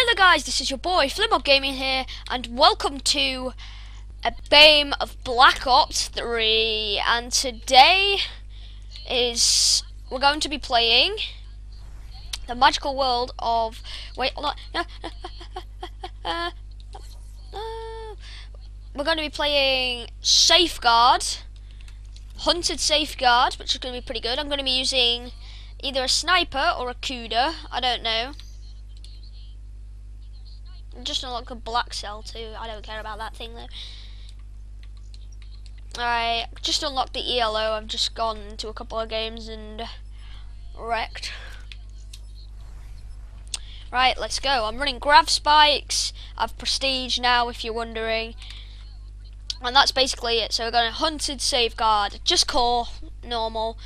Hello guys, this is your boy Flynnbob Gaming here, and welcome to a game of Black Ops 3. And today is we're going to be playing the magical world of wait, hold on. we're going to be playing Safeguard, Hunted Safeguard, which is going to be pretty good. I'm going to be using either a sniper or a Kuda. I don't know. Just unlock a black cell too. I don't care about that thing though. I just unlocked the ELO. I've just gone to a couple of games and wrecked. Right, let's go. I'm running grav spikes. I've prestige now, if you're wondering. And that's basically it. So we're going to hunted safeguard, just core, normal.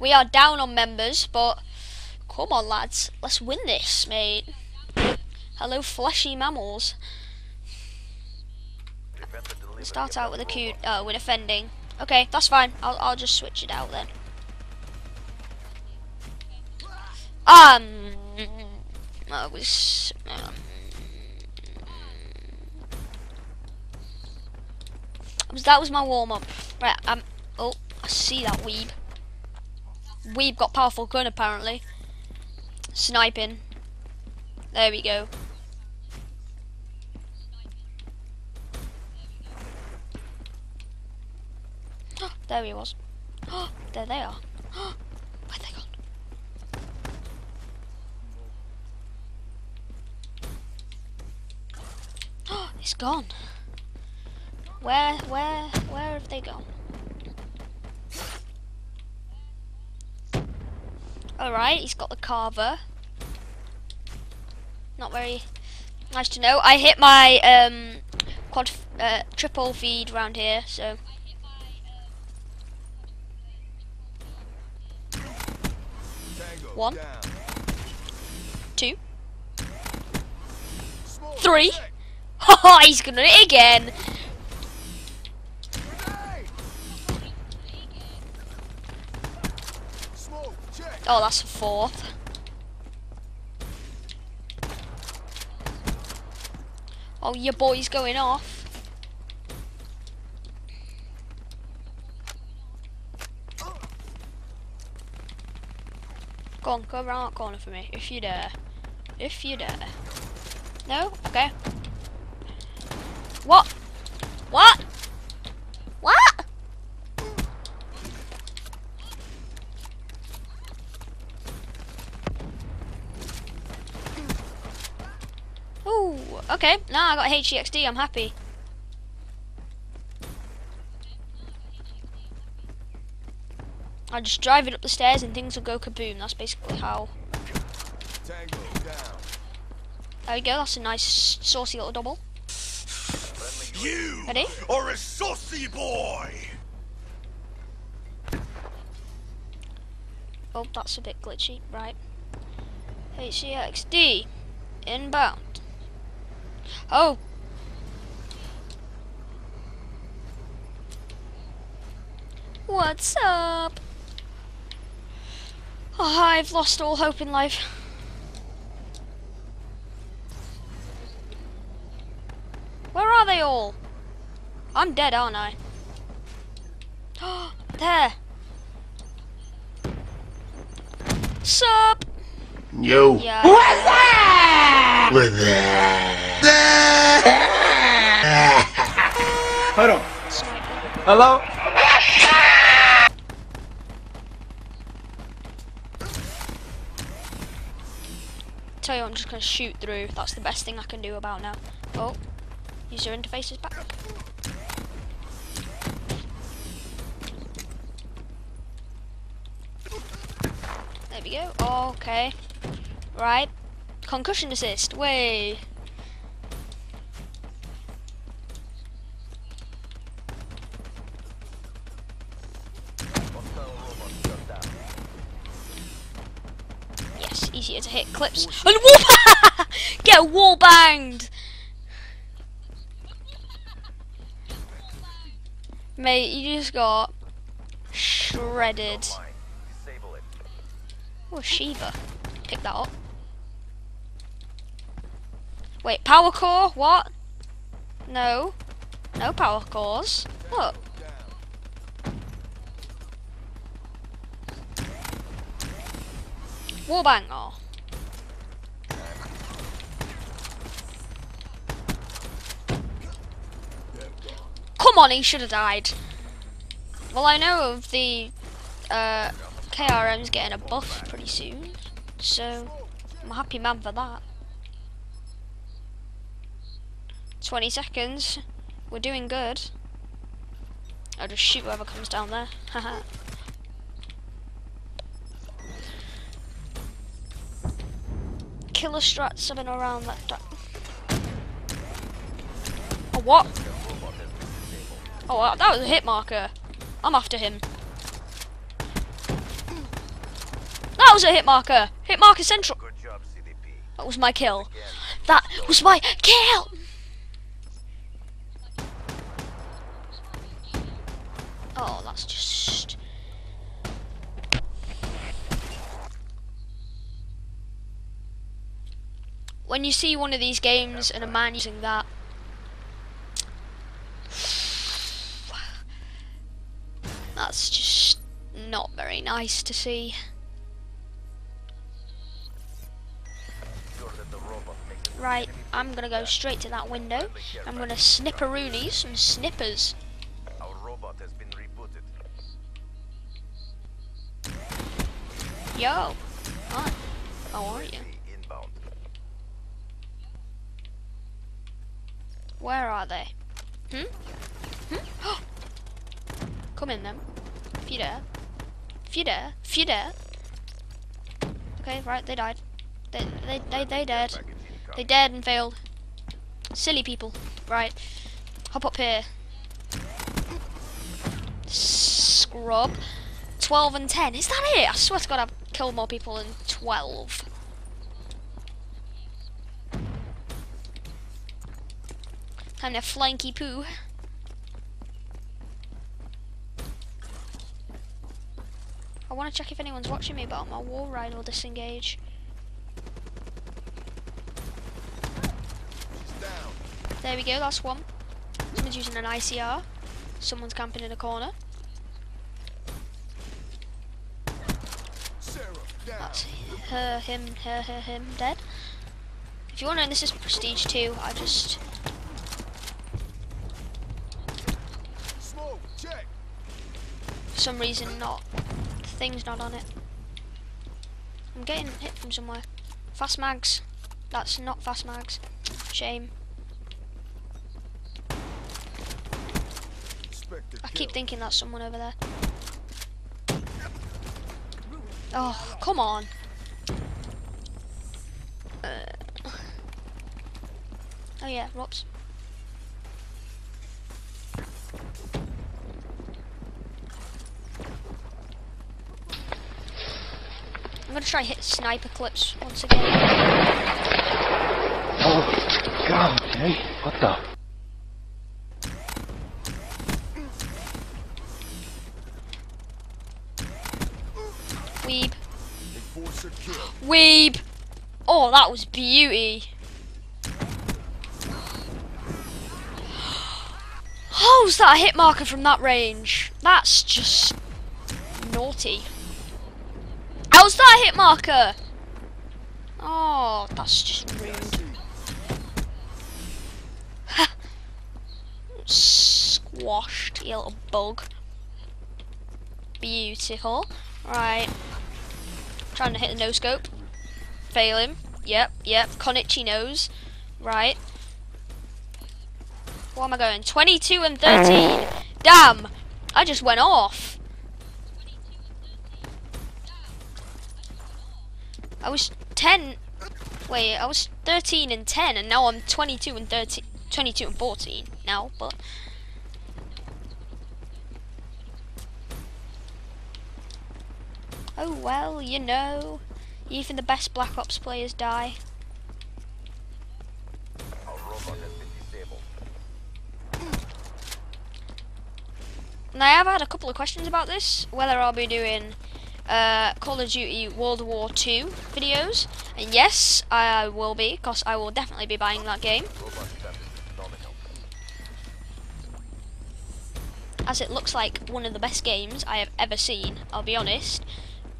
We are down on members, but come on, lads, let's win this, mate. Hello, fleshy mammals. Start out with a cute, uh, with offending. Okay, that's fine. I'll, I'll just switch it out then. Um, I was. Um, was that was my warm up. Right, um. Oh, I see that weeb. Weeb got powerful gun apparently. Sniping. There we go. There he was. there they are. Where they gone? it's gone. Where, where, where have they gone? Alright, he's got the carver. Not very nice to know. I hit my um, quad, uh, triple feed around here, so One, two, three. Oh, he's gonna hit again. Oh, that's a fourth. Oh, your boy's going off. Go on, go around that corner for me, if you dare. If you dare. No? Okay. What? What? What? Ooh, okay. Now I got HCXD, I'm happy. I just drive it up the stairs and things will go kaboom. That's basically how. There we go. That's a nice saucy little double. You Ready? are a saucy boy. Oh, that's a bit glitchy. Right. HCXD. Inbound. Oh. What's up? Oh, I've lost all hope in life. Where are they all? I'm dead, aren't I? there. Sup? Yo. Yeah. What's that? What's that? Hold on. Hello? Tell you, I'm just gonna shoot through. That's the best thing I can do about now. Oh, user interface is back. There we go. Okay. Right. Concussion assist. Way. Easier to hit clips. And wall Get wall banged! Mate, you just got shredded. Oh, Shiva. Pick that up. Wait, power core? What? No. No power cores. Look. Warbanger. Come on, he should have died. Well, I know of the uh, KRM's getting a buff pretty soon, so I'm a happy man for that. 20 seconds. We're doing good. I'll just shoot whoever comes down there. Haha. Killer strats have been around that. da- Oh, what? Oh, wow, that was a hit marker. I'm after him. That was a hit marker. Hit marker central. Job, That was my kill. That was my kill. Oh, that's just. When you see one of these games and a man using that, that's just not very nice to see. Right, I'm gonna go straight to that window. I'm gonna snipperoony some snippers. Yo, hi. How are you? The inbound. Where are they? Hmm? Hmm? Come in then. If you dare. If you dare. If you dare. Okay, right, they died. They they they, they dead. They dead and failed. Silly people. Right. Hop up here. Scrub. 12 and 10. Is that it? I swear to God I've killed more people than 12. Time to flanky poo. I want to check if anyone's watching me, but my wall ride will disengage. There we go, that's one. Someone's using an ICR. Someone's camping in a corner. That's her, him, her, her, him, dead. If you want to, wondering, this is Prestige 2. I just... check. For some reason, not... The thing's not on it. I'm getting hit from somewhere. Fast mags. That's not fast mags. Shame. I keep thinking that's someone over there. Oh, come on. Uh, oh yeah, whoops. I'm gonna try hit sniper clips once again. Oh, God, hey, what the? Weeb. Weeb! Oh, that was beauty. How's that a hit marker from that range? That's just naughty. How's that hit marker? Oh, that's just rude. Squashed, you little bug. Beautiful. Right. Trying to hit the no scope. Fail him. Yep, yep. Konichi knows. Right. What am I going? 22 and 13. Damn! I just went off. I was 10. Wait, I was 13 and 10, and now I'm 22 and 13. 22 and 14 now, but. Oh well, you know. Even the best Black Ops players die. And I have had a couple of questions about this, whether I'll be doing uh, Call of Duty World War II videos, And yes, I will be, because I will definitely be buying that game. Robot status is nominal. as it looks like one of the best games I have ever seen, I'll be honest.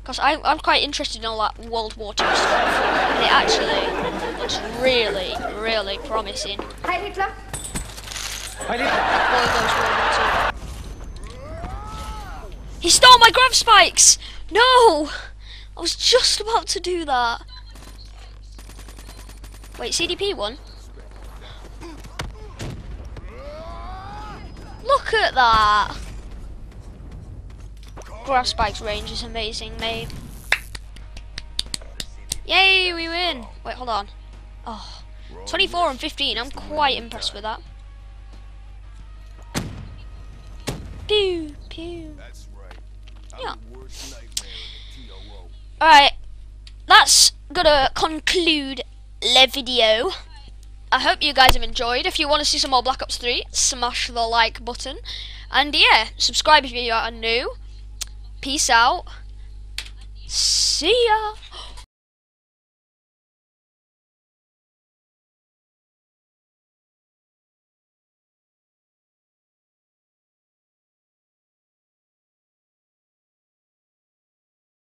Because I'm quite interested in all that World War II stuff. And it actually looks really, really promising. Heil Hitler! Boy, goes World He stole my grav spikes! No! I was just about to do that. Wait, CDP won? Look at that! Grav spikes range is amazing, mate. Yay, we win! Wait, hold on. Oh, 24 and 15, I'm quite impressed with that. Pew, pew. That's right. I'm Yeah. the worst nightmare in the TOO. Alright, that's gonna conclude the video. I hope you guys have enjoyed. If you want to see some more Black Ops 3, smash the like button. And yeah, subscribe if you are new. Peace out. See ya.